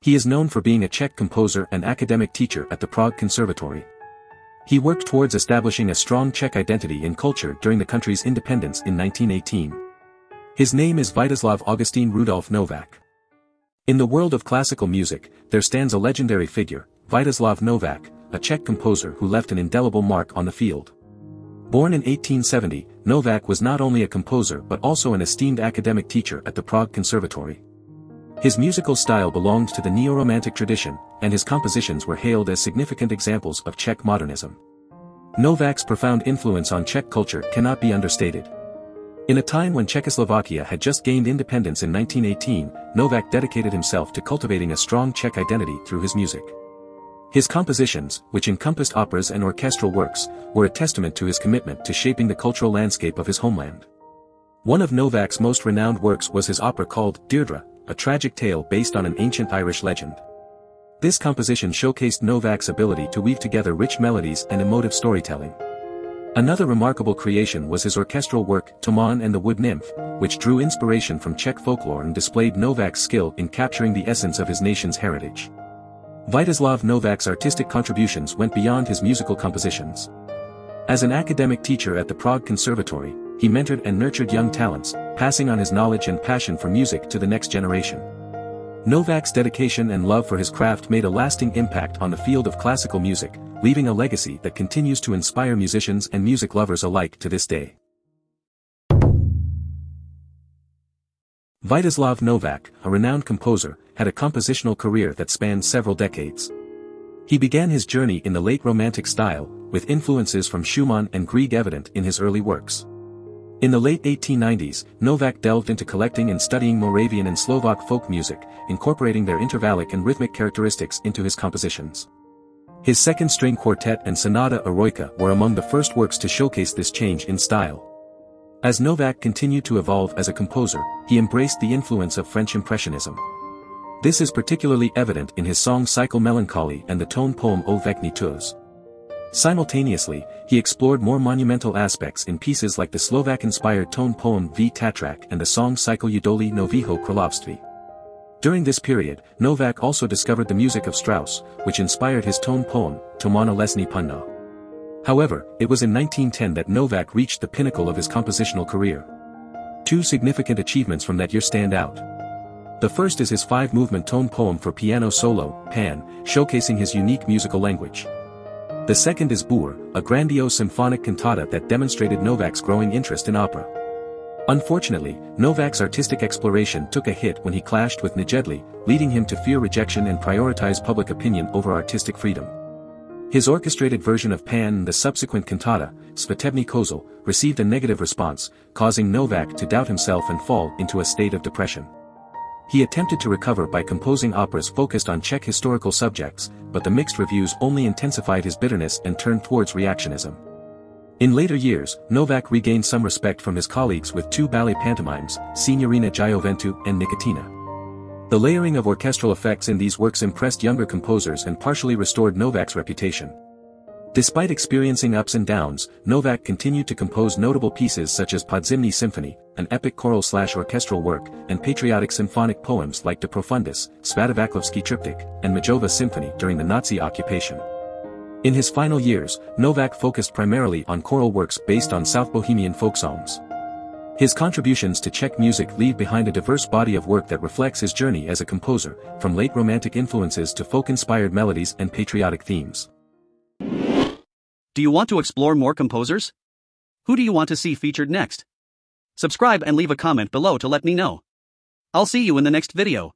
He is known for being a Czech composer and academic teacher at the Prague Conservatory. He worked towards establishing a strong Czech identity in culture during the country's independence in 1918. His name is Vítězslav Augustín Rudolf Novák. In the world of classical music, there stands a legendary figure, Vítězslav Novák, a Czech composer who left an indelible mark on the field. Born in 1870, Novák was not only a composer but also an esteemed academic teacher at the Prague Conservatory. His musical style belonged to the neo-romantic tradition, and his compositions were hailed as significant examples of Czech modernism. Novák's profound influence on Czech culture cannot be understated. In a time when Czechoslovakia had just gained independence in 1918, Novák dedicated himself to cultivating a strong Czech identity through his music. His compositions, which encompassed operas and orchestral works, were a testament to his commitment to shaping the cultural landscape of his homeland. One of Novák's most renowned works was his opera called Deirdre, a tragic tale based on an ancient Irish legend. This composition showcased Novák's ability to weave together rich melodies and emotive storytelling. Another remarkable creation was his orchestral work, Toman and the Wood Nymph, which drew inspiration from Czech folklore and displayed Novák's skill in capturing the essence of his nation's heritage. Vítězslav Novák's artistic contributions went beyond his musical compositions. As an academic teacher at the Prague Conservatory, he mentored and nurtured young talents, passing on his knowledge and passion for music to the next generation. Novák's dedication and love for his craft made a lasting impact on the field of classical music, leaving a legacy that continues to inspire musicians and music lovers alike to this day. Vítězslav Novák, a renowned composer, had a compositional career that spanned several decades. He began his journey in the late Romantic style, with influences from Schumann and Grieg evident in his early works. In the late 1890s, Novák delved into collecting and studying Moravian and Slovak folk music, incorporating their intervallic and rhythmic characteristics into his compositions. His second-string quartet and Sonata Eroica were among the first works to showcase this change in style. As Novák continued to evolve as a composer, he embraced the influence of French Impressionism. This is particularly evident in his song Cycle Melancholy and the tone poem O věčné touze. Simultaneously, he explored more monumental aspects in pieces like the Slovak-inspired tone poem V Tatrách and the song Cycle Údolí nového království. During this period, Novák also discovered the music of Strauss, which inspired his tone poem, Toman a lesní panna. However, it was in 1910 that Novák reached the pinnacle of his compositional career. Two significant achievements from that year stand out. The first is his five-movement tone poem for piano solo, Pan, showcasing his unique musical language. The second is Bůr, a grandiose symphonic cantata that demonstrated Novák's growing interest in opera. Unfortunately, Novák's artistic exploration took a hit when he clashed with Nejedlý, leading him to fear rejection and prioritize public opinion over artistic freedom. His orchestrated version of Pan and the subsequent cantata, Svatební košile, received a negative response, causing Novák to doubt himself and fall into a state of depression. He attempted to recover by composing operas focused on Czech historical subjects, but the mixed reviews only intensified his bitterness and turned towards reactionism. In later years, Novák regained some respect from his colleagues with two ballet pantomimes, Signorina Gioventu and Nikotina. The layering of orchestral effects in these works impressed younger composers and partially restored Novák's reputation. Despite experiencing ups and downs, Novák continued to compose notable pieces such as Podzimní Symphony, an epic choral-slash-orchestral work, and patriotic symphonic poems like De Profundis, Svatováclavský Triptych, and Májová Symphony during the Nazi occupation. In his final years, Novák focused primarily on choral works based on South Bohemian folk songs. His contributions to Czech music leave behind a diverse body of work that reflects his journey as a composer, from late romantic influences to folk-inspired melodies and patriotic themes. Do you want to explore more composers? Who do you want to see featured next? Subscribe and leave a comment below to let me know. I'll see you in the next video.